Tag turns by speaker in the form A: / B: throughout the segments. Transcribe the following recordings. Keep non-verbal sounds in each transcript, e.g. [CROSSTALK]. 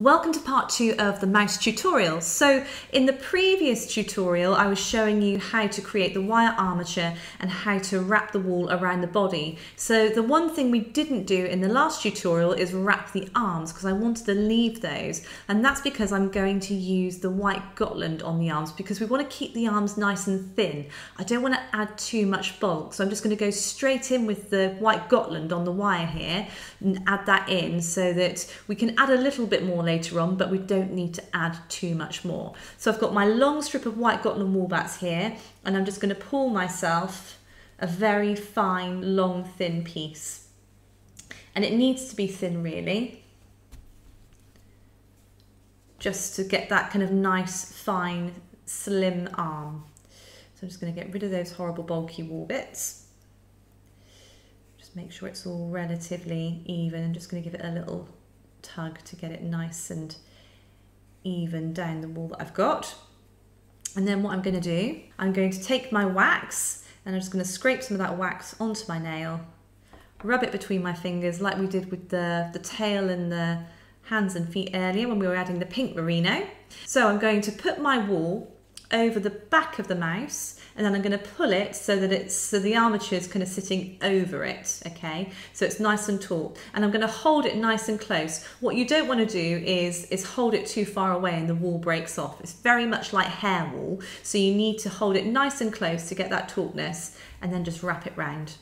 A: Welcome to part two of the mouse tutorial. So in the previous tutorial I was showing you how to create the wire armature and how to wrap the wool around the body. So the one thing we didn't do in the last tutorial is wrap the arms because I wanted to leave those and that's because I'm going to use the white Gotland on the arms because we want to keep the arms nice and thin. I don't want to add too much bulk so I'm just going to go straight in with the white Gotland on the wire here and add that in so that we can add a little bit more later on, but we don't need to add too much more. So I've got my long strip of white Gotland wool batts here, and I'm just going to pull myself a very fine, long, thin piece. And it needs to be thin really, just to get that kind of nice, fine, slim arm. So I'm just going to get rid of those horrible bulky wool bits. Just make sure it's all relatively even. I'm just going to give it a little tug to get it nice and even down the wall that I've got. And then what I'm going to do, I'm going to take my wax and I'm just going to scrape some of that wax onto my nail, rub it between my fingers like we did with the, the tail and the hands and feet earlier when we were adding the pink merino. So I'm going to put my wool over the back of the mouse and then I'm going to pull it so that it's so the armature is kind of sitting over it okay? So it's nice and taut and I'm going to hold it nice and close. What you don't want to do is is hold it too far away and the wool breaks off. It's very much like hair wool so you need to hold it nice and close to get that tautness and then just wrap it round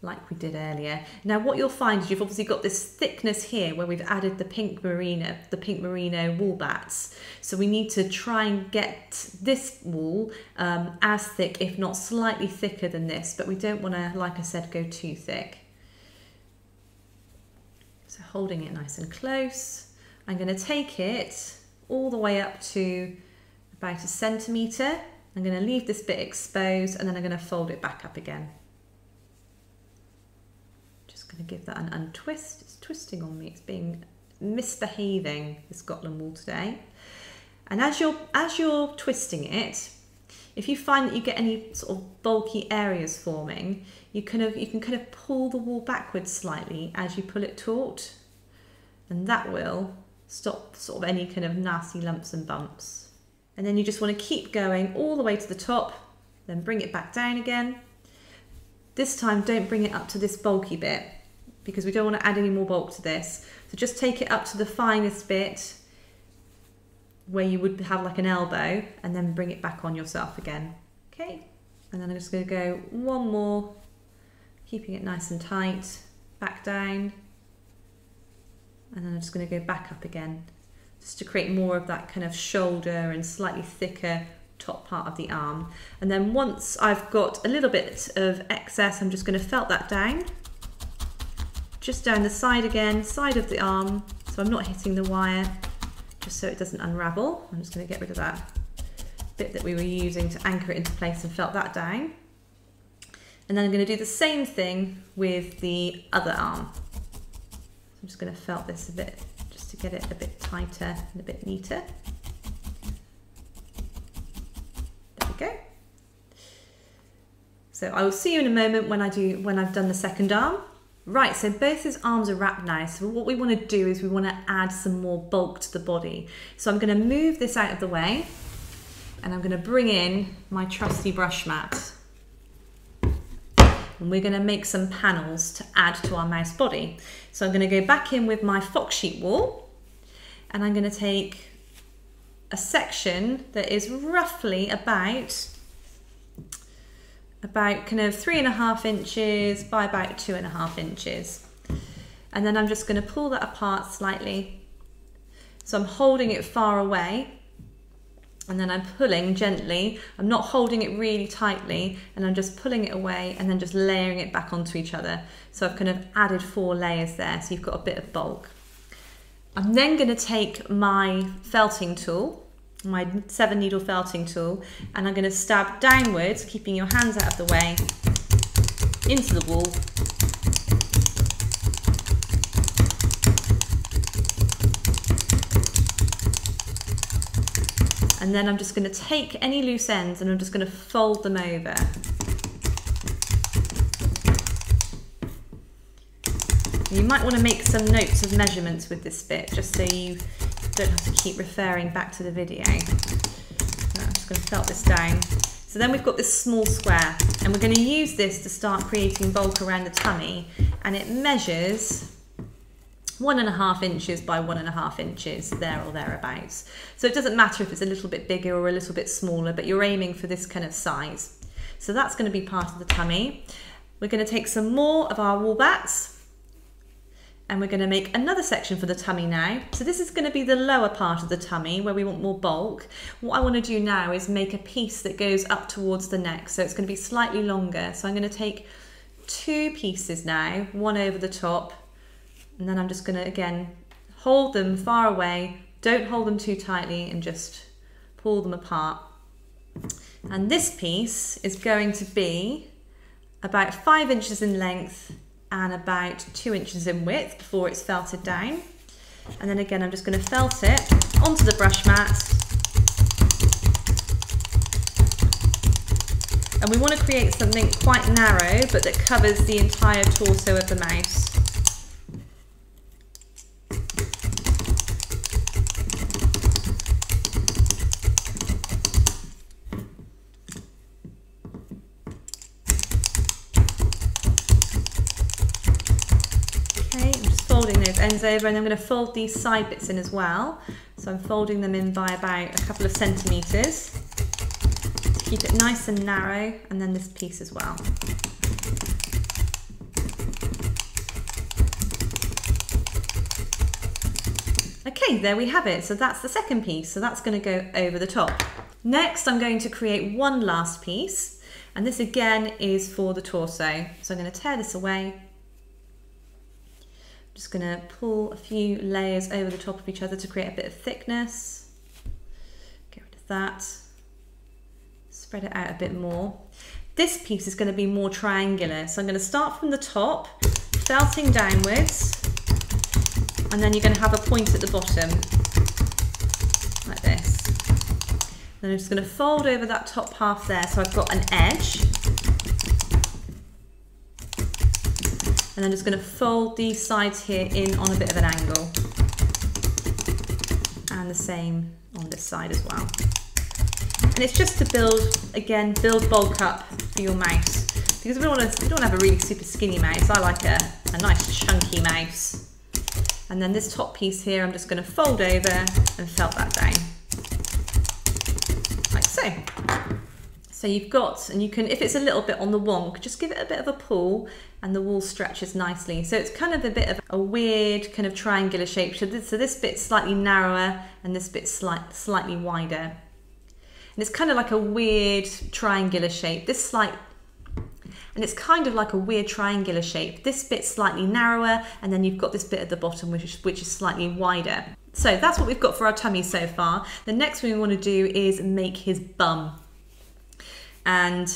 A: like we did earlier. Now what you'll find is you've obviously got this thickness here where we've added the pink merino, the pink merino wool batts. So we need to try and get this wool um, as thick, if not slightly thicker than this, but we don't want to, like I said, go too thick. So holding it nice and close, I'm going to take it all the way up to about a centimetre. I'm going to leave this bit exposed and then I'm going to fold it back up again going to give that an untwist. It's twisting on me. It's being misbehaving, this Gotland wool today. And as you're, as you're twisting it, if you find that you get any sort of bulky areas forming, you kind of you can kind of pull the wool backwards slightly as you pull it taut, and that will stop sort of any kind of nasty lumps and bumps. And then you just want to keep going all the way to the top, then bring it back down again. This time don't bring it up to this bulky bit because we don't want to add any more bulk to this. So just take it up to the finest bit where you would have like an elbow and then bring it back on yourself again. Okay, and then I'm just going to go one more, keeping it nice and tight, back down, and then I'm just going to go back up again just to create more of that kind of shoulder and slightly thicker top part of the arm. And then once I've got a little bit of excess, I'm just going to felt that down just down the side again, side of the arm, so I'm not hitting the wire, just so it doesn't unravel. I'm just going to get rid of that bit that we were using to anchor it into place and felt that down. And then I'm going to do the same thing with the other arm. I'm just going to felt this a bit, just to get it a bit tighter and a bit neater. There we go. So I will see you in a moment when I do when I've done the second arm. Right, so both his arms are wrapped now. So what we want to do is we want to add some more bulk to the body. So I'm going to move this out of the way and I'm going to bring in my trusty brush mat. And we're going to make some panels to add to our mouse body. So I'm going to go back in with my fox sheep wool and I'm going to take a section that is roughly about about kind of three and a half inches by about two and a half inches. And then I'm just going to pull that apart slightly. So I'm holding it far away and then I'm pulling gently. I'm not holding it really tightly and I'm just pulling it away and then just layering it back onto each other. So I've kind of added four layers there so you've got a bit of bulk. I'm then going to take my felting tool my seven needle felting tool and I'm going to stab downwards, keeping your hands out of the way, into the wool. And then I'm just going to take any loose ends and I'm just going to fold them over. You might want to make some notes of measurements with this bit just so you don't have to keep referring back to the video. I'm just going to felt this down. So then we've got this small square and we're going to use this to start creating bulk around the tummy and it measures one and a half inches by one and a half inches there or thereabouts. So it doesn't matter if it's a little bit bigger or a little bit smaller, but you're aiming for this kind of size. So that's going to be part of the tummy. We're going to take some more of our wool batts and we're going to make another section for the tummy now. So this is going to be the lower part of the tummy where we want more bulk. What I want to do now is make a piece that goes up towards the neck. So it's going to be slightly longer. So I'm going to take two pieces now, one over the top, and then I'm just going to, again, hold them far away. Don't hold them too tightly and just pull them apart. And this piece is going to be about five inches in length and about two inches in width before it's felted down. And then again, I'm just going to felt it onto the brush mat. And we want to create something quite narrow, but that covers the entire torso of the mouse. Over and I'm going to fold these side bits in as well. So I'm folding them in by about a couple of centimetres. Keep it nice and narrow and then this piece as well. Okay, there we have it. So that's the second piece. So that's going to go over the top. Next, I'm going to create one last piece. And this again is for the torso. So I'm going to tear this away just going to pull a few layers over the top of each other to create a bit of thickness. Get rid of that. Spread it out a bit more. This piece is going to be more triangular. So I'm going to start from the top, felting downwards, and then you're going to have a point at the bottom, like this. Then I'm just going to fold over that top half there so I've got an edge. And I'm just going to fold these sides here in on a bit of an angle. And the same on this side as well. And it's just to build again build bulk up for your mouse. Because we don't want to we don't have a really super skinny mouse. I like a, a nice chunky mouse. And then this top piece here I'm just going to fold over and felt that down. Like so so you've got, and you can, if it's a little bit on the wonk, just give it a bit of a pull and the wool stretches nicely. So it's kind of a bit of a weird kind of triangular shape. So this, so this bit's slightly narrower and this bit's slight, slightly wider. And it's kind of like a weird triangular shape. This slight, and it's kind of like a weird triangular shape. This bit's slightly narrower and then you've got this bit at the bottom which is, which is slightly wider. So that's what we've got for our tummy so far. The next thing we want to do is make his bum and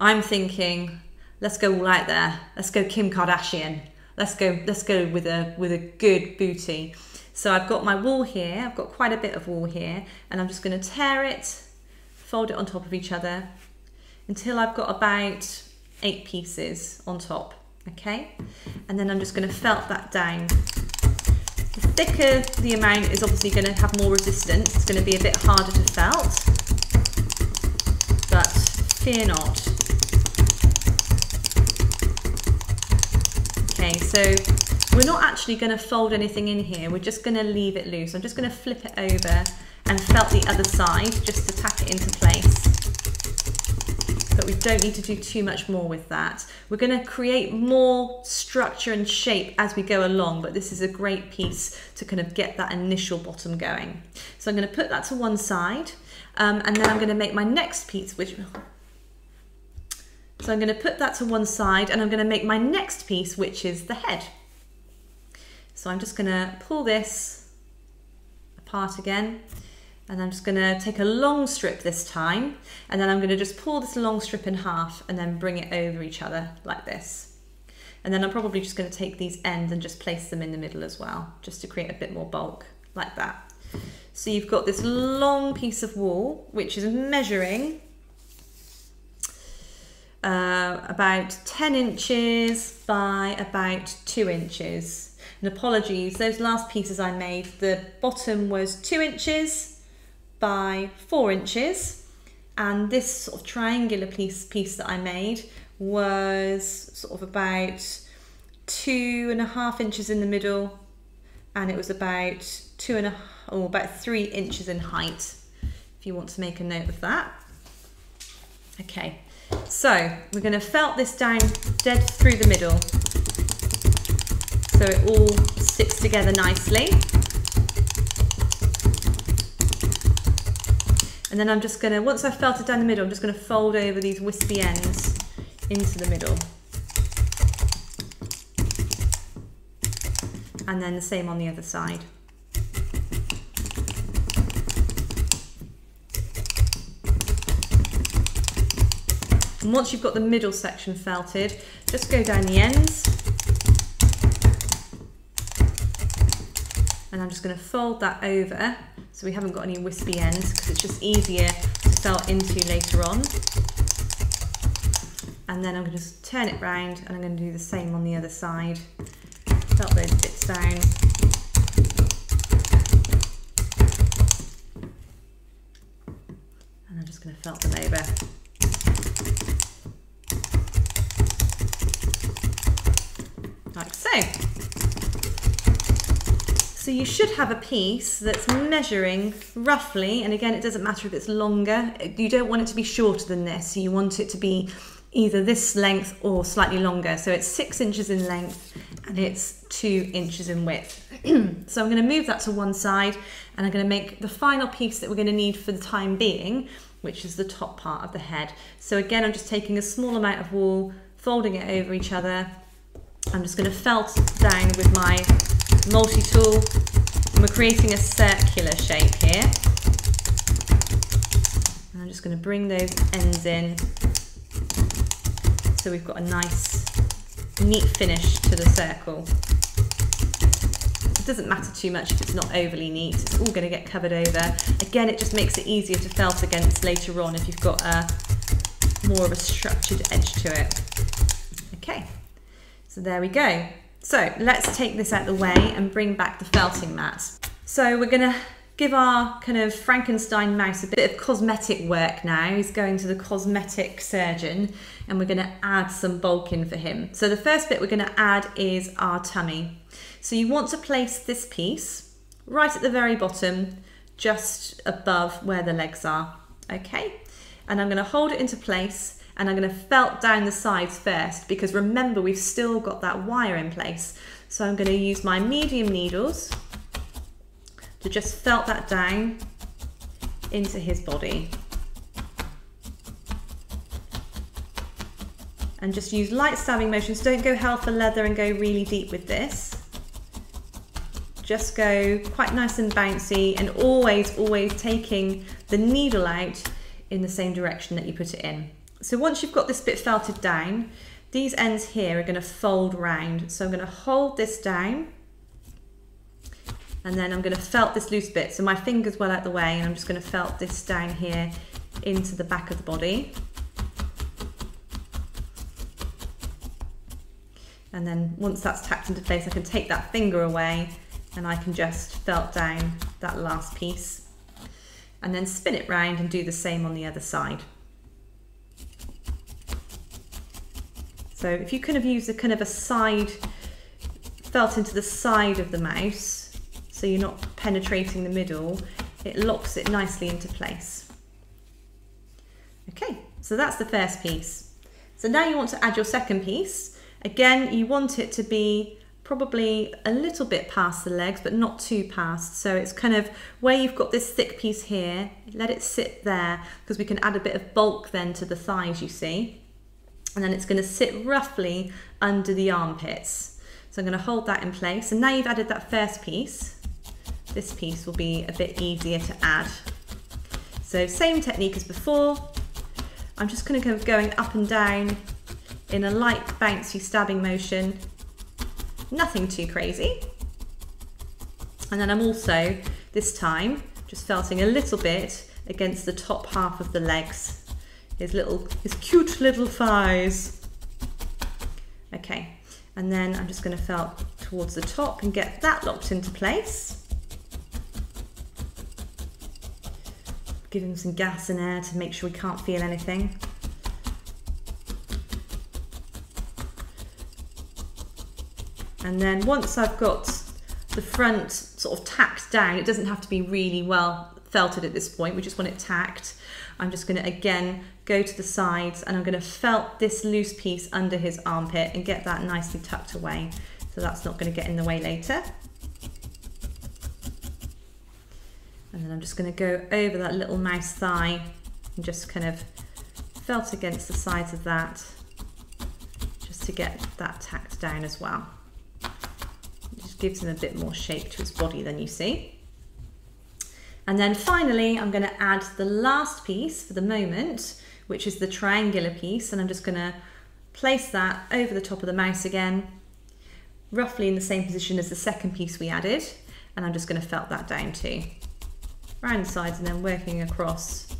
A: I'm thinking, let's go all out there. Let's go Kim Kardashian. Let's go. Let's go with a with a good booty. So I've got my wool here. I've got quite a bit of wool here, and I'm just going to tear it, fold it on top of each other, until I've got about eight pieces on top. Okay, and then I'm just going to felt that down. The thicker the amount is obviously going to have more resistance. It's going to be a bit harder to felt but fear not. Okay, so we're not actually going to fold anything in here, we're just going to leave it loose. I'm just going to flip it over and felt the other side just to tack it into place. But we don't need to do too much more with that. We're going to create more structure and shape as we go along, but this is a great piece to kind of get that initial bottom going. So I'm going to put that to one side. Um, and then I'm going to make my next piece, which so I'm going to put that to one side and I'm going to make my next piece, which is the head. So I'm just going to pull this apart again and I'm just going to take a long strip this time and then I'm going to just pull this long strip in half and then bring it over each other like this. And then I'm probably just going to take these ends and just place them in the middle as well, just to create a bit more bulk like that. So you've got this long piece of wool, which is measuring uh, about 10 inches by about 2 inches. And apologies, those last pieces I made, the bottom was 2 inches by 4 inches and this sort of triangular piece, piece that I made was sort of about two and a half inches in the middle and it was about two and a or about three inches in height if you want to make a note of that okay so we're going to felt this down dead through the middle so it all sticks together nicely. And then I'm just going to, once I've felt it down the middle, I'm just going to fold over these wispy ends into the middle. And then the same on the other side. And once you've got the middle section felted, just go down the ends. And I'm just going to fold that over so we haven't got any wispy ends because it's just easier to felt into later on. And then I'm going to just turn it round and I'm going to do the same on the other side. Felt those bits down. And I'm just going to felt them over. like so. You should have a piece that's measuring roughly, and again, it doesn't matter if it's longer, you don't want it to be shorter than this, you want it to be either this length or slightly longer. So it's six inches in length and it's two inches in width. [CLEARS THROAT] so I'm gonna move that to one side and I'm gonna make the final piece that we're gonna need for the time being, which is the top part of the head. So again, I'm just taking a small amount of wool, folding it over each other, I'm just going to felt down with my multi-tool and we're creating a circular shape here. And I'm just going to bring those ends in so we've got a nice neat finish to the circle. It doesn't matter too much if it's not overly neat, it's all going to get covered over. Again, it just makes it easier to felt against later on if you've got a more of a structured edge to it. Okay. So there we go. So let's take this out of the way and bring back the felting mat. So we're gonna give our kind of Frankenstein mouse a bit of cosmetic work now. He's going to the cosmetic surgeon and we're gonna add some bulk in for him. So the first bit we're gonna add is our tummy. So you want to place this piece right at the very bottom, just above where the legs are, okay? And I'm gonna hold it into place and I'm going to felt down the sides first because remember we've still got that wire in place. So I'm going to use my medium needles to just felt that down into his body. And just use light stabbing motions. Don't go hell for leather and go really deep with this. Just go quite nice and bouncy and always, always taking the needle out in the same direction that you put it in. So once you've got this bit felted down, these ends here are going to fold round. So I'm going to hold this down and then I'm going to felt this loose bit. So my finger's well out the way and I'm just going to felt this down here into the back of the body. And then once that's tacked into place, I can take that finger away and I can just felt down that last piece and then spin it round and do the same on the other side. So if you kind of use a kind of a side, felt into the side of the mouse, so you're not penetrating the middle, it locks it nicely into place. Okay, so that's the first piece. So now you want to add your second piece. Again, you want it to be probably a little bit past the legs, but not too past. So it's kind of where you've got this thick piece here, let it sit there because we can add a bit of bulk then to the thighs, you see and then it's going to sit roughly under the armpits. So I'm going to hold that in place. And now you've added that first piece, this piece will be a bit easier to add. So same technique as before. I'm just kind of, kind of going up and down in a light bouncy stabbing motion. Nothing too crazy. And then I'm also, this time, just felting a little bit against the top half of the legs his little, his cute little thighs. Okay, and then I'm just going to felt towards the top and get that locked into place. Give him some gas and air to make sure he can't feel anything. And then once I've got the front sort of tacked down, it doesn't have to be really well felted at this point, we just want it tacked. I'm just going to again go to the sides and I'm going to felt this loose piece under his armpit and get that nicely tucked away so that's not going to get in the way later. And then I'm just going to go over that little mouse thigh and just kind of felt against the sides of that just to get that tacked down as well. It just gives him a bit more shape to his body than you see. And then finally, I'm going to add the last piece for the moment, which is the triangular piece. And I'm just going to place that over the top of the mouse again, roughly in the same position as the second piece we added. And I'm just going to felt that down too. Around the sides and then working across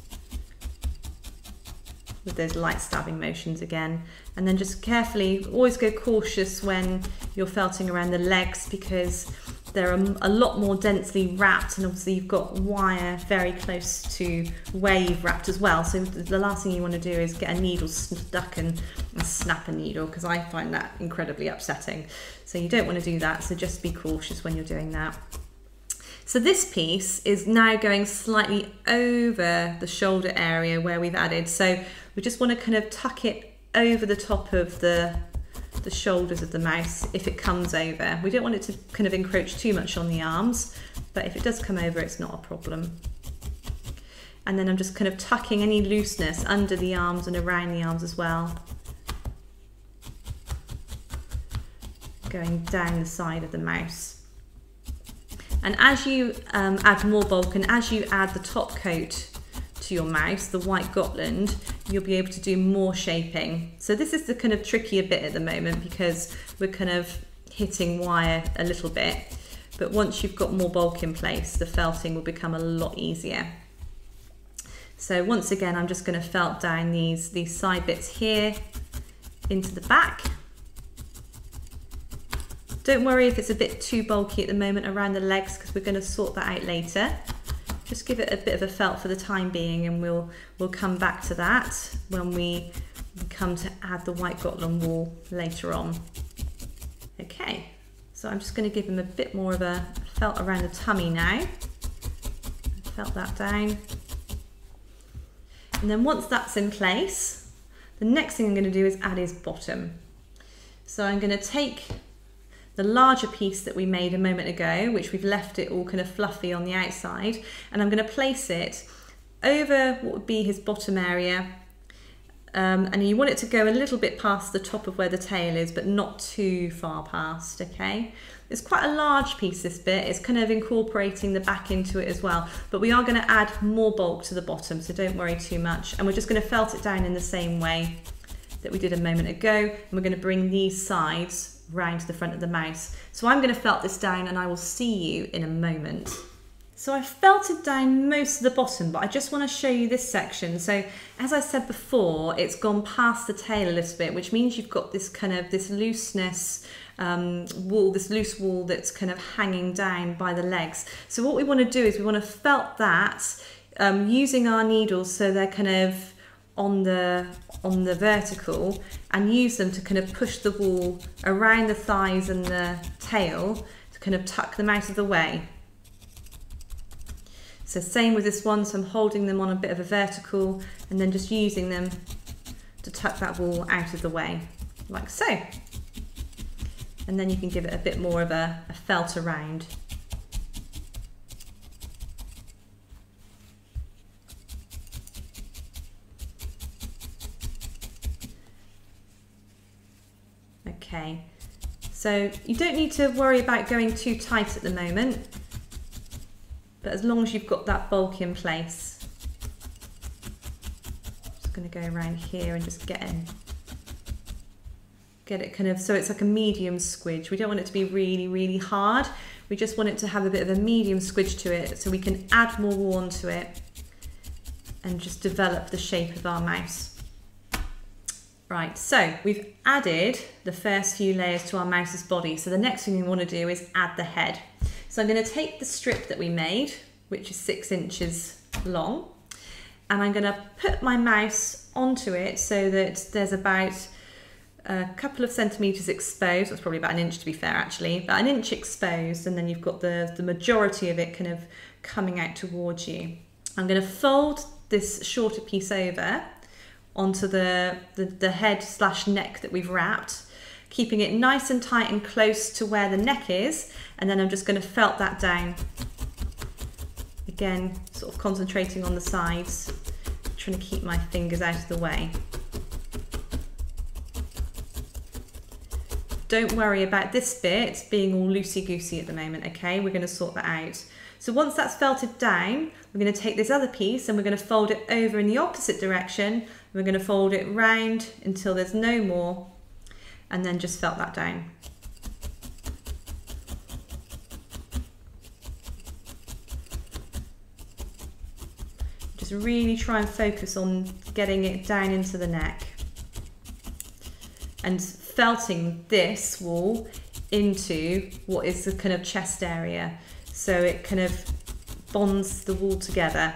A: with those light stabbing motions again. And then just carefully, always go cautious when you're felting around the legs because they're a, lot more densely wrapped and obviously you've got wire very close to where you've wrapped as well. So the last thing you want to do is get a needle stuck and snap a needle because I find that incredibly upsetting. So you don't want to do that so just be cautious when you're doing that. So this piece is now going slightly over the shoulder area where we've added. So we just want to kind of tuck it over the top of the the shoulders of the mouse if it comes over. We don't want it to kind of encroach too much on the arms, but if it does come over, it's not a problem. And then I'm just kind of tucking any looseness under the arms and around the arms as well. Going down the side of the mouse. And as you um, add more bulk and as you add the top coat to your mouse, the white Gotland, you'll be able to do more shaping. So this is the kind of trickier bit at the moment because we're kind of hitting wire a little bit. But once you've got more bulk in place, the felting will become a lot easier. So once again, I'm just going to felt down these, these side bits here into the back. Don't worry if it's a bit too bulky at the moment around the legs because we're going to sort that out later just give it a bit of a felt for the time being and we'll we'll come back to that when we come to add the white Gotland wool later on. Okay, so I'm just going to give him a bit more of a felt around the tummy now. Felt that down. And then once that's in place, the next thing I'm going to do is add his bottom. So I'm going to take the larger piece that we made a moment ago, which we've left it all kind of fluffy on the outside, and I'm going to place it over what would be his bottom area. Um, and you want it to go a little bit past the top of where the tail is, but not too far past, okay? It's quite a large piece, this bit. It's kind of incorporating the back into it as well. But we are going to add more bulk to the bottom, so don't worry too much. And we're just going to felt it down in the same way that we did a moment ago. And we're going to bring these sides round the front of the mouse. So I'm going to felt this down and I will see you in a moment. So I've felted down most of the bottom, but I just want to show you this section. So as I said before, it's gone past the tail a little bit, which means you've got this kind of this looseness um, wool, this loose wool that's kind of hanging down by the legs. So what we want to do is we want to felt that um, using our needles so they're kind of on the on the vertical and use them to kind of push the wool around the thighs and the tail to kind of tuck them out of the way. So same with this one, so I'm holding them on a bit of a vertical and then just using them to tuck that wool out of the way, like so. And then you can give it a bit more of a, a felt around. Okay, so you don't need to worry about going too tight at the moment, but as long as you've got that bulk in place. I'm just going to go around here and just get in. Get it kind of, so it's like a medium squidge. We don't want it to be really, really hard. We just want it to have a bit of a medium squidge to it so we can add more wool onto it and just develop the shape of our mouse. Right, so we've added the first few layers to our mouse's body. So the next thing we want to do is add the head. So I'm going to take the strip that we made, which is six inches long, and I'm going to put my mouse onto it so that there's about a couple of centimetres exposed, it's probably about an inch to be fair actually, but an inch exposed and then you've got the, the majority of it kind of coming out towards you. I'm going to fold this shorter piece over onto the, the, the head slash neck that we've wrapped, keeping it nice and tight and close to where the neck is, and then I'm just going to felt that down. Again, sort of concentrating on the sides, trying to keep my fingers out of the way. Don't worry about this bit being all loosey-goosey at the moment, okay? We're going to sort that out. So once that's felted down, we're going to take this other piece and we're going to fold it over in the opposite direction we're going to fold it round until there's no more and then just felt that down. Just really try and focus on getting it down into the neck. And felting this wall into what is the kind of chest area. So it kind of bonds the wall together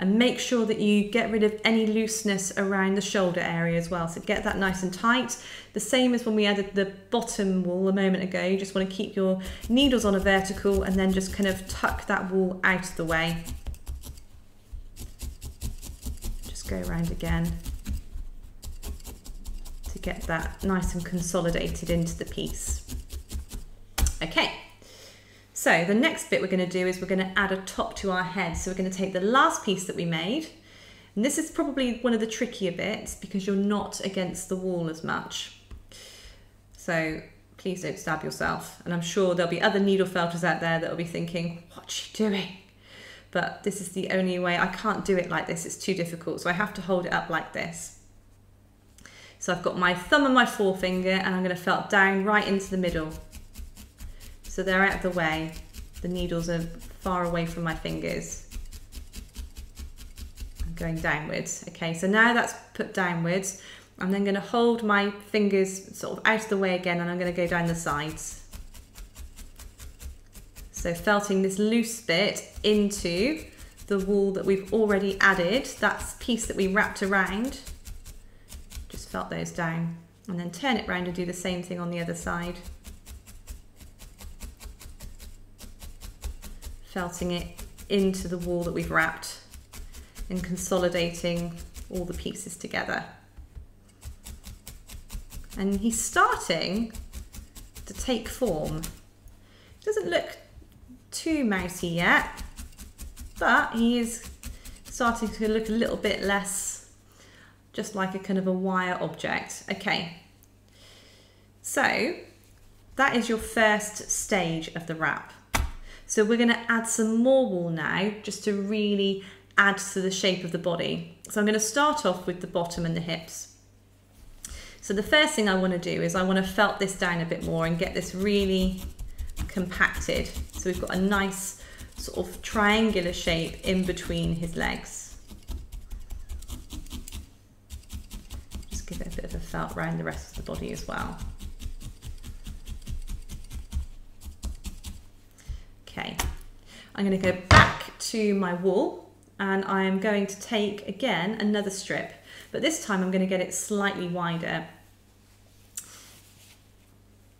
A: and make sure that you get rid of any looseness around the shoulder area as well. So get that nice and tight. The same as when we added the bottom wall a moment ago. You just want to keep your needles on a vertical and then just kind of tuck that wall out of the way. Just go around again to get that nice and consolidated into the piece. Okay. So the next bit we're going to do is we're going to add a top to our head. So we're going to take the last piece that we made, and this is probably one of the trickier bits because you're not against the wall as much. So please don't stab yourself. And I'm sure there'll be other needle felters out there that will be thinking, what's she doing? But this is the only way, I can't do it like this, it's too difficult. So I have to hold it up like this. So I've got my thumb and my forefinger and I'm gonna felt down right into the middle. So they're out of the way. The needles are far away from my fingers. I'm going downwards. Okay, so now that's put downwards. I'm then going to hold my fingers sort of out of the way again and I'm going to go down the sides. So felting this loose bit into the wool that we've already added, that piece that we wrapped around, just felt those down and then turn it round and do the same thing on the other side. Felting it into the wall that we've wrapped and consolidating all the pieces together. And he's starting to take form. Doesn't look too mousy yet, but he is starting to look a little bit less just like a kind of a wire object. Okay, so that is your first stage of the wrap. So we're going to add some more wool now just to really add to the shape of the body. So I'm going to start off with the bottom and the hips. So the first thing I want to do is I want to felt this down a bit more and get this really compacted. So we've got a nice sort of triangular shape in between his legs. Just give it a bit of a felt around the rest of the body as well. Okay, I'm going to go back to my wool and I'm going to take again another strip, but this time I'm going to get it slightly wider.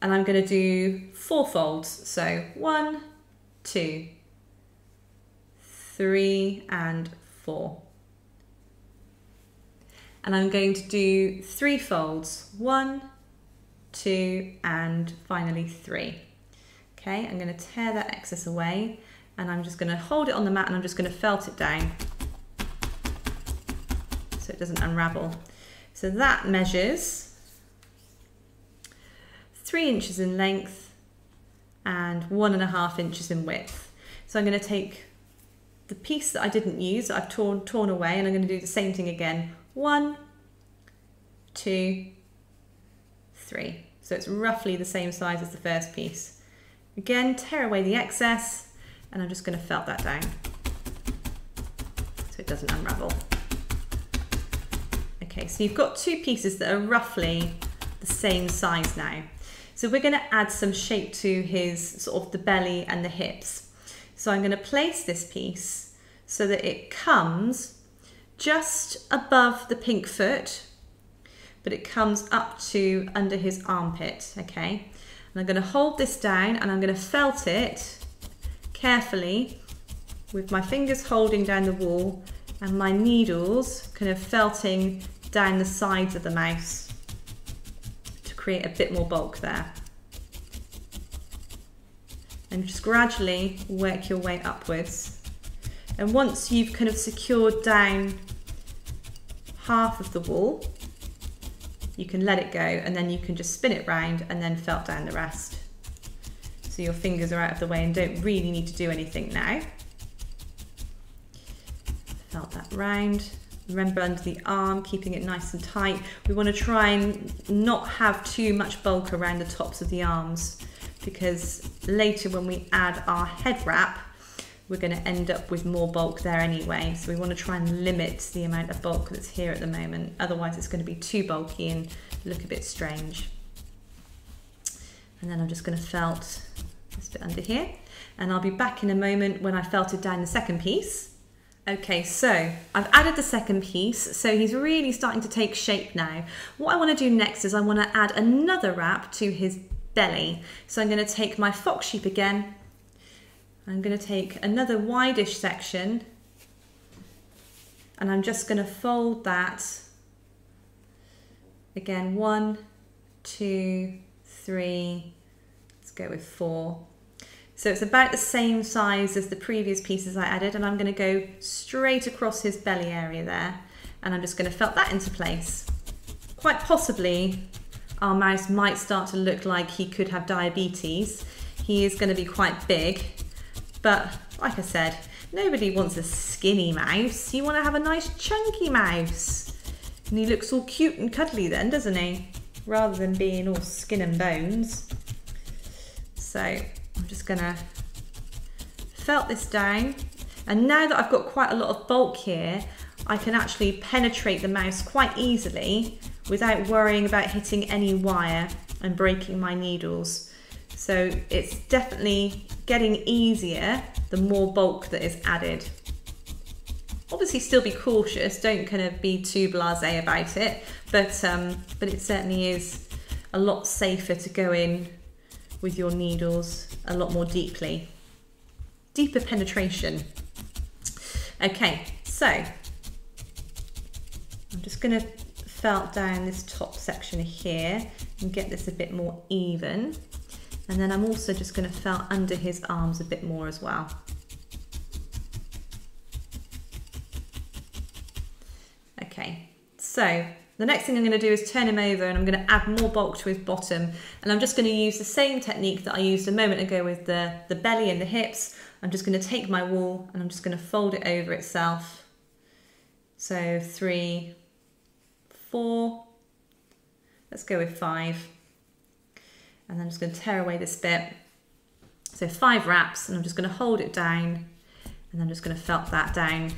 A: And I'm going to do four folds. So one, two, three, and four. And I'm going to do three folds. One, two, and finally three. Okay, I'm going to tear that excess away and I'm just going to hold it on the mat and I'm just going to felt it down so it doesn't unravel. So that measures three inches in length and one and a half inches in width. So I'm going to take the piece that I didn't use, I've torn, torn away, and I'm going to do the same thing again. One, two, three. So it's roughly the same size as the first piece. Again, tear away the excess and I'm just going to felt that down so it doesn't unravel. Okay, so you've got two pieces that are roughly the same size now. So we're going to add some shape to his sort of the belly and the hips. So I'm going to place this piece so that it comes just above the pink foot, but it comes up to under his armpit, okay? And I'm going to hold this down and I'm going to felt it carefully with my fingers holding down the wall and my needles kind of felting down the sides of the mouse to create a bit more bulk there. And just gradually work your way upwards. And once you've kind of secured down half of the wall, you can let it go and then you can just spin it round and then felt down the rest. So your fingers are out of the way and don't really need to do anything now. Felt that round. Remember under the arm, keeping it nice and tight. We want to try and not have too much bulk around the tops of the arms because later when we add our head wrap, we're going to end up with more bulk there anyway. So we want to try and limit the amount of bulk that's here at the moment. Otherwise it's going to be too bulky and look a bit strange. And then I'm just going to felt this bit under here. And I'll be back in a moment when I felted down the second piece. Okay, so I've added the second piece, so he's really starting to take shape now. What I want to do next is I want to add another wrap to his belly. So I'm going to take my fox sheep again. I'm going to take another wideish section and I'm just going to fold that again one two three let's go with four. So it's about the same size as the previous pieces I added and I'm going to go straight across his belly area there and I'm just going to felt that into place. Quite possibly our mouse might start to look like he could have diabetes. He is going to be quite big, but like I said, nobody wants a skinny mouse. You want to have a nice chunky mouse. And he looks all cute and cuddly then, doesn't he? Rather than being all skin and bones. So I'm just to felt this down. And now that I've got quite a lot of bulk here, I can actually penetrate the mouse quite easily without worrying about hitting any wire and breaking my needles. So it's definitely getting easier the more bulk that is added. Obviously still be cautious, don't kind of be too blasé about it, but, um, but it certainly is a lot safer to go in with your needles a lot more deeply. Deeper penetration. Okay, so I'm just going to felt down this top section here and get this a bit more even. And then I'm also just going to felt under his arms a bit more as well. Okay, so the next thing I'm going to do is turn him over and I'm going to add more bulk to his bottom. And I'm just going to use the same technique that I used a moment ago with the, the belly and the hips. I'm just going to take my wool and I'm just going to fold it over itself. So three, four. Let's go with five. And I'm just going to tear away this bit. So five wraps and I'm just going to hold it down and I'm just going to felt that down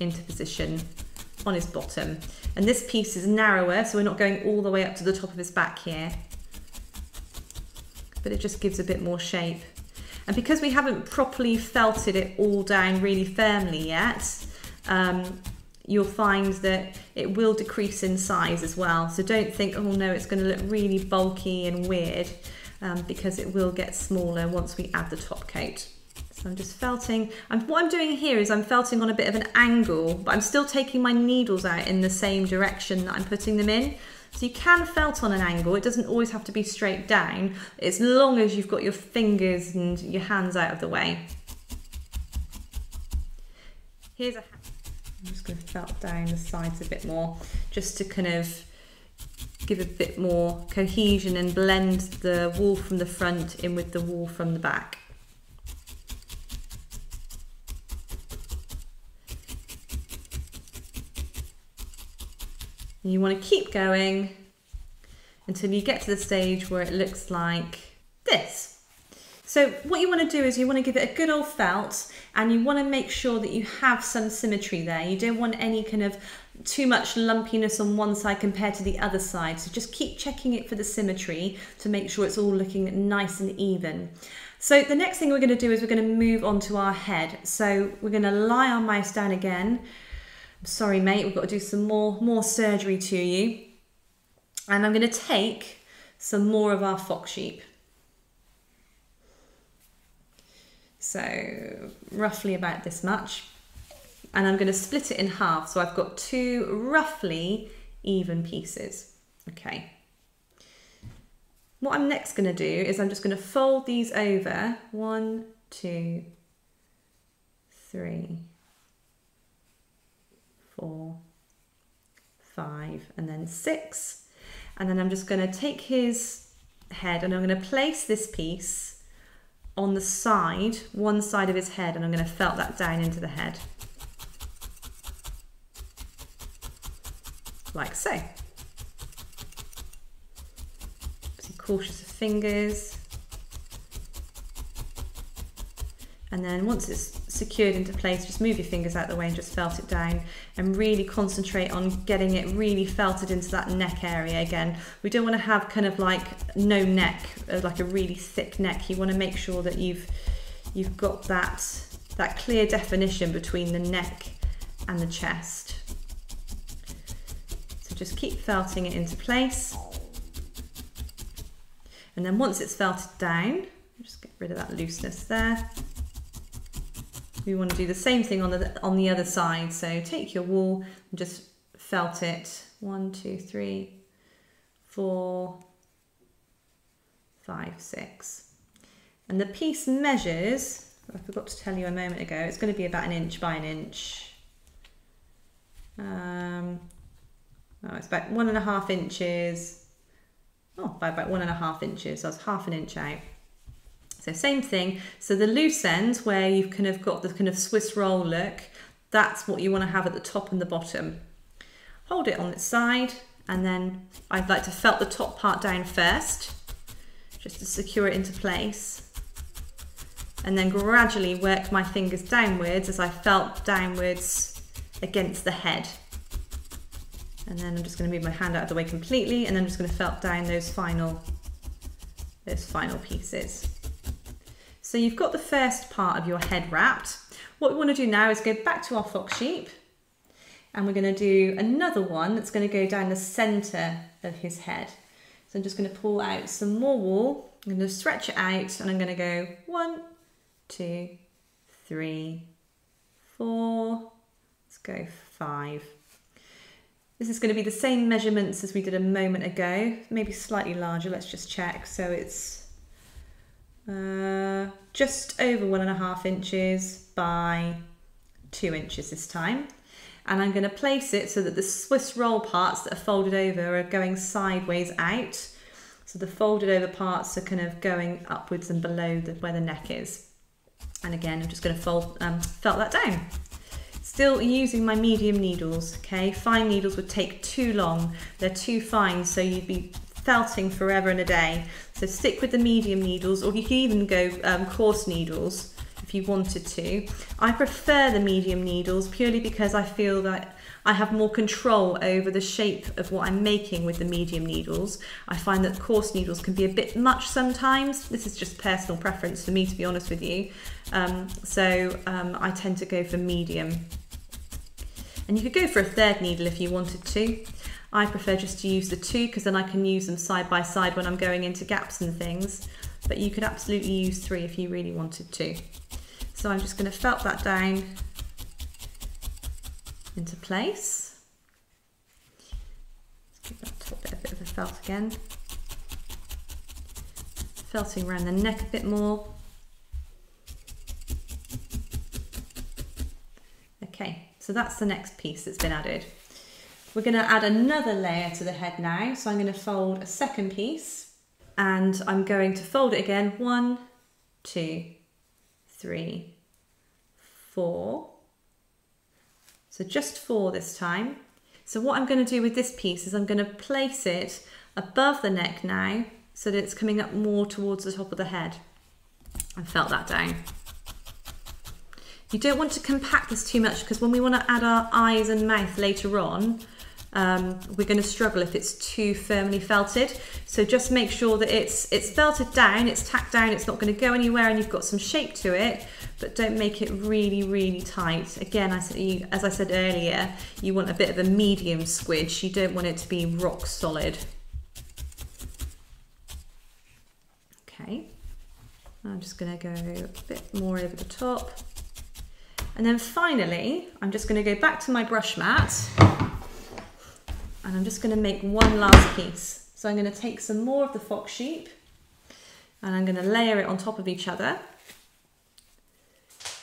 A: into position on his bottom. And this piece is narrower, so we're not going all the way up to the top of his back here. But it just gives a bit more shape. And because we haven't properly felted it all down really firmly yet, um, you'll find that it will decrease in size as well. So don't think, oh no, it's going to look really bulky and weird um, because it will get smaller once we add the top coat. So I'm just felting. I'm, what I'm doing here is I'm felting on a bit of an angle, but I'm still taking my needles out in the same direction that I'm putting them in. So you can felt on an angle. It doesn't always have to be straight down, as long as you've got your fingers and your hands out of the way. Here's a I'm just going to felt down the sides a bit more just to kind of give a bit more cohesion and blend the wool from the front in with the wool from the back. You want to keep going until you get to the stage where it looks like this. So what you want to do is you want to give it a good old felt and you want to make sure that you have some symmetry there. You don't want any kind of too much lumpiness on one side compared to the other side. So just keep checking it for the symmetry to make sure it's all looking nice and even. So the next thing we're going to do is we're going to move on to our head. So we're going to lie our mouse down again. Sorry, mate, we've got to do some more, more surgery to you. And I'm going to take some more of our fox sheep. So roughly about this much. And I'm going to split it in half. So I've got two roughly even pieces. Okay. What I'm next going to do is I'm just going to fold these over. One, two, three, four, five, and then six. And then I'm just going to take his head and I'm going to place this piece on the side, one side of his head, and I'm going to felt that down into the head. Like so. Be cautious of fingers. And then once it's secured into place, just move your fingers out the way and just felt it down and really concentrate on getting it really felted into that neck area again. We don't want to have kind of like no neck, uh, like a really thick neck. You want to make sure that you've you've got that that clear definition between the neck and the chest. So just keep felting it into place. And then once it's felted down, just get rid of that looseness there. We want to do the same thing on the, on the other side. So take your wool and just felt it. One, two, three, four, five, six. And the piece measures, I forgot to tell you a moment ago, it's going to be about an inch by an inch. Um, oh, it's about one and a half inches. Oh, by about one and a half inches. So it's half an inch out. So same thing. So the loose end where you've kind of got the kind of Swiss roll look, that's what you want to have at the top and the bottom. Hold it on its side and then I'd like to felt the top part down first just to secure it into place and then gradually work my fingers downwards as I felt downwards against the head. And then I'm just going to move my hand out of the way completely and then I'm just going to felt down those final, those final pieces. So you've got the first part of your head wrapped. What we want to do now is go back to our fox sheep and we're going to do another one that's going to go down the centre of his head. So I'm just going to pull out some more wool. I'm going to stretch it out and I'm going to go one, two, three, four, let's go five. This is going to be the same measurements as we did a moment ago, maybe slightly larger, let's just check. So it's uh, just over one and a half inches by two inches this time. And I'm going to place it so that the Swiss roll parts that are folded over are going sideways out. So the folded over parts are kind of going upwards and below the, where the neck is. And again, I'm just going to fold, um, felt that down. Still using my medium needles, okay? Fine needles would take too long. They're too fine, so you'd be felting forever and a day. So stick with the medium needles, or you can even go um, coarse needles if you wanted to. I prefer the medium needles purely because I feel that I have more control over the shape of what I'm making with the medium needles. I find that coarse needles can be a bit much sometimes. This is just personal preference for me, to be honest with you. Um, so um, I tend to go for medium. And you could go for a third needle if you wanted to. I prefer just to use the two because then I can use them side by side when I'm going into gaps and things. But you could absolutely use three if you really wanted to. So I'm just going to felt that down into place. Let's give that top bit a bit of a felt again. Felting around the neck a bit more. Okay, so that's the next piece that's been added. We're going to add another layer to the head now. So I'm going to fold a second piece and I'm going to fold it again. One, two, three, four. So just four this time. So what I'm going to do with this piece is I'm going to place it above the neck now so that it's coming up more towards the top of the head. and felt that down. You don't want to compact this too much because when we want to add our eyes and mouth later on, um, we're going to struggle if it's too firmly felted. So just make sure that it's it's felted down, it's tacked down, it's not going to go anywhere and you've got some shape to it, but don't make it really, really tight. Again, I you, as I said earlier, you want a bit of a medium squidge. You don't want it to be rock solid. Okay, I'm just going to go a bit more over the top. And then finally, I'm just going to go back to my brush mat and I'm just going to make one last piece. So I'm going to take some more of the fox sheep and I'm going to layer it on top of each other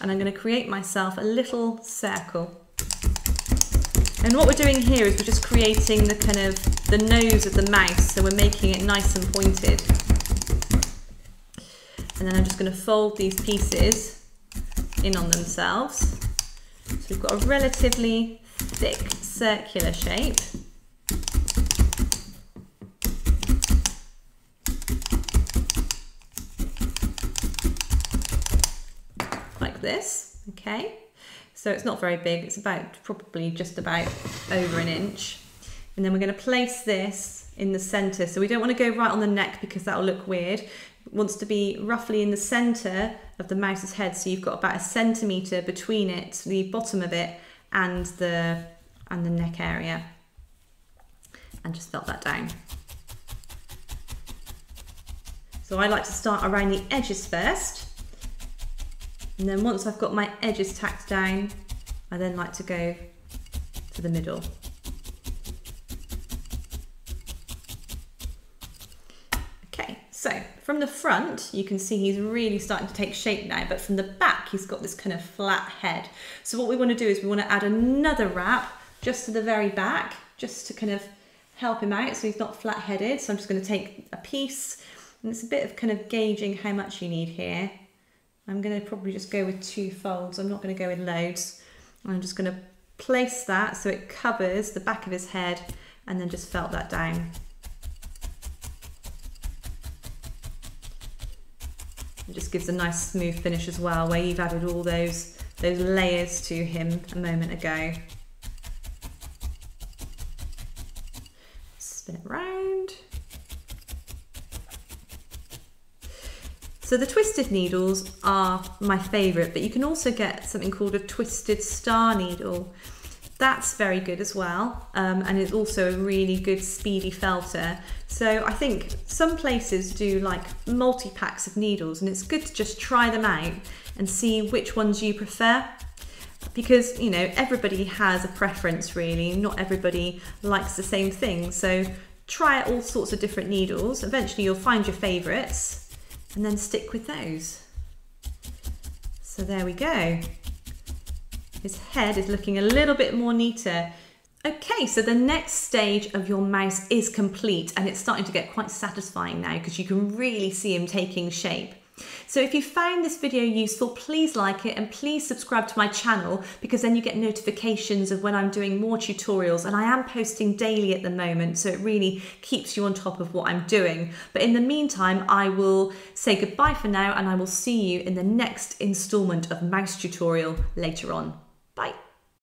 A: and I'm going to create myself a little circle. And what we're doing here is we're just creating the kind of the nose of the mouse, so we're making it nice and pointed. And then I'm just going to fold these pieces in on themselves. So we've got a relatively thick circular shape. This, okay? So it's not very big, it's about probably just about over an inch. And then we're gonna place this in the center. So we don't wanna go right on the neck because that'll look weird. It wants to be roughly in the center of the mouse's head. So you've got about a centimeter between it, the bottom of it, and the, and the neck area. And just felt that down. So I like to start around the edges first. And then once I've got my edges tacked down, I then like to go to the middle. Okay, so from the front, you can see he's really starting to take shape now, but from the back, he's got this kind of flat head. So what we wanna do is we wanna add another wrap just to the very back, just to kind of help him out so he's not flat headed. So I'm just gonna take a piece, and it's a bit of kind of gauging how much you need here. I'm going to probably just go with two folds. I'm not going to go with loads. I'm just going to place that so it covers the back of his head and then just felt that down. It just gives a nice smooth finish as well where you've added all those, those layers to him a moment ago. Spin it round. So the twisted needles are my favourite, but you can also get something called a twisted star needle. That's very good as well, um, and it's also a really good speedy felter. So I think some places do like multi-packs of needles, and it's good to just try them out and see which ones you prefer. Because you know everybody has a preference really. Not everybody likes the same thing. So try all sorts of different needles. Eventually you'll find your favorites and then stick with those. So there we go. His head is looking a little bit more neater. Okay, so the next stage of your mouse is complete and it's starting to get quite satisfying now because you can really see him taking shape. So if you found this video useful, please like it and please subscribe to my channel because then you get notifications of when I'm doing more tutorials and I am posting daily at the moment so it really keeps you on top of what I'm doing. But in the meantime, I will say goodbye for now and I will see you in the next installment of Mouse Tutorial later on. Bye.